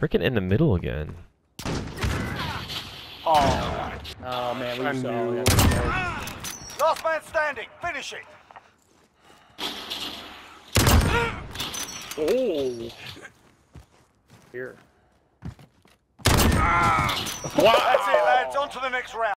Freaking in the middle again. Oh, Oh man, we I saw Last man standing. Finish it. Oh. Here. Wow. That's it, lads. On to the next round.